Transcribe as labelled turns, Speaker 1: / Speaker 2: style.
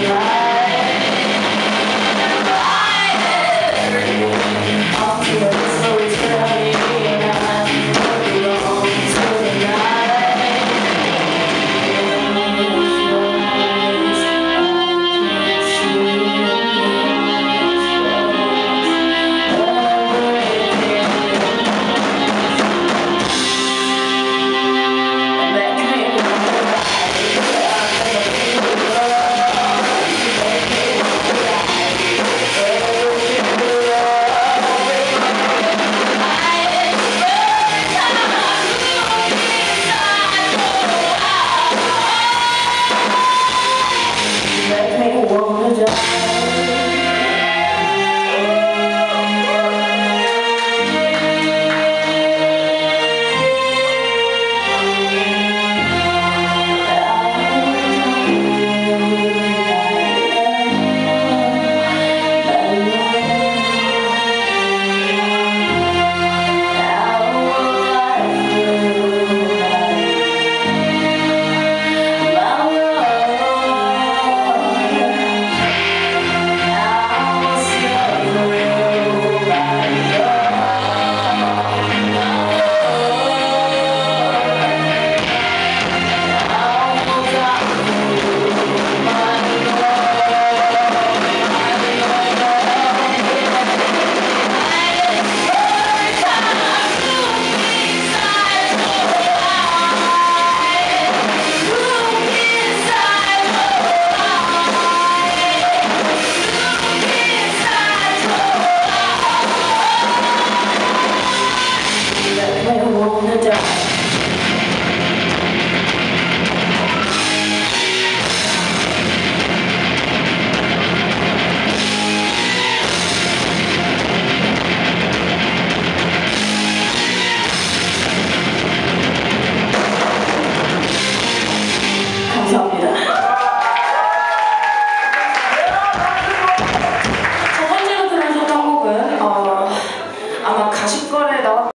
Speaker 1: Yeah.